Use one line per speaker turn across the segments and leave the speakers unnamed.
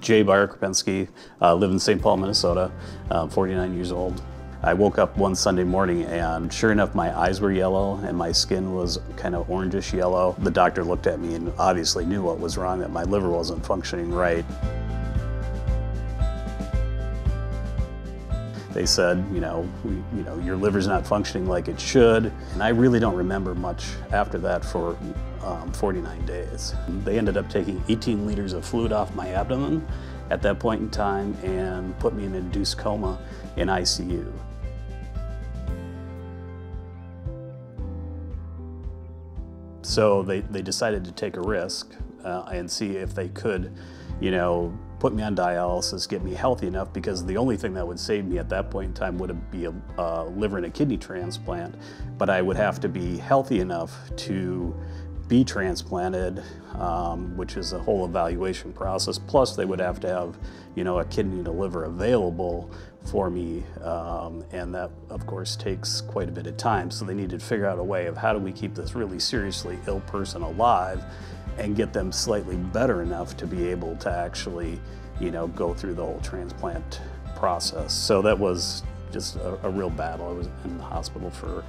Jay Byer Krupinski, uh, live in St. Paul, Minnesota, uh, 49 years old. I woke up one Sunday morning and sure enough my eyes were yellow and my skin was kind of orangish yellow. The doctor looked at me and obviously knew what was wrong, that my liver wasn't functioning right. They said, you know, we, you know, your liver's not functioning like it should. And I really don't remember much after that for um, 49 days. They ended up taking 18 liters of fluid off my abdomen at that point in time and put me in induced coma in ICU. So they, they decided to take a risk uh, and see if they could, you know, put me on dialysis, get me healthy enough because the only thing that would save me at that point in time would be a, a liver and a kidney transplant, but I would have to be healthy enough to be transplanted, um, which is a whole evaluation process. Plus, they would have to have, you know, a kidney and a liver available for me, um, and that, of course, takes quite a bit of time. So they needed to figure out a way of how do we keep this really seriously ill person alive and get them slightly better enough to be able to actually, you know, go through the whole transplant process. So that was just a, a, real battle. I was in the hospital for,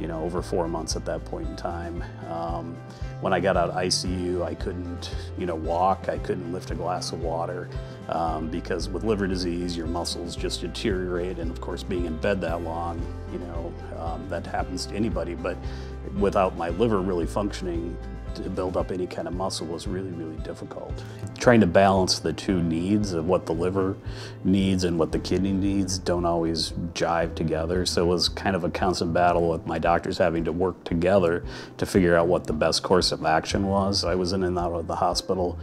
you know, over four months at that point in time. Um, when I got out of ICU, I couldn't, you know, walk. I couldn't lift a glass of water um, because with liver disease, your muscles just deteriorate. And of course, being in bed that long, you know, um, that happens to anybody. But without my liver really functioning, to build up any kind of muscle was really, really difficult. Trying to balance the two needs of what the liver needs and what the kidney needs don't always jive together. So it was kind of a constant battle with my doctors having to work together to figure out what the best course of action was. I was in and out of the hospital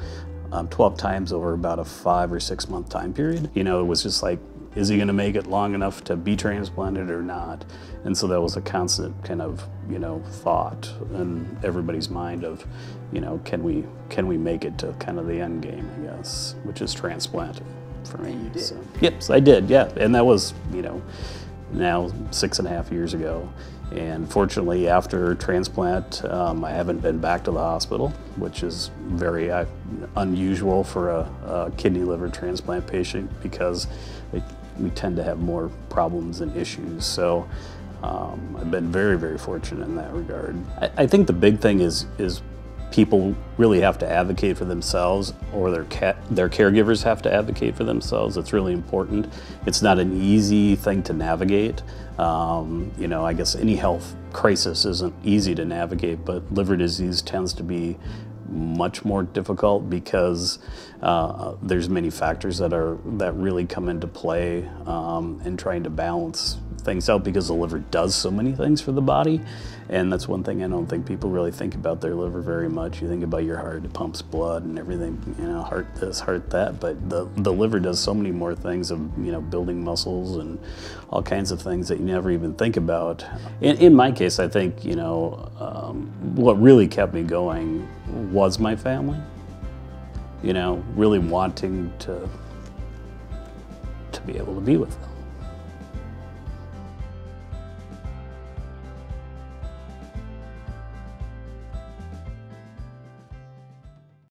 um, 12 times over about a five or six month time period. You know, it was just like is he going to make it long enough to be transplanted or not? And so that was a constant kind of, you know, thought in everybody's mind of, you know, can we can we make it to kind of the end game, I guess, which is transplanted for me.
You did.
So, yep, I did, yeah. And that was, you know, now six and a half years ago. And fortunately, after transplant, um, I haven't been back to the hospital, which is very uh, unusual for a, a, kidney liver transplant patient because we tend to have more problems and issues. So um, I've been very, very fortunate in that regard. I, I, think the big thing is is people really have to advocate for themselves, or their their caregivers have to advocate for themselves. It's really important. It's not an easy thing to navigate. Um, you know, I guess any health crisis isn't easy to navigate, but liver disease tends to be much more difficult because uh, there's many factors that are that really come into play um, in trying to balance things out because the liver does so many things for the body and that's one thing I don't think people really think about their liver very much you think about your heart it pumps blood and everything you know heart this heart that but the the liver does so many more things of you know building muscles and all kinds of things that you never even think about in, in my case I think you know um, what really kept me going was my family. You know, really wanting to to be able to be with them.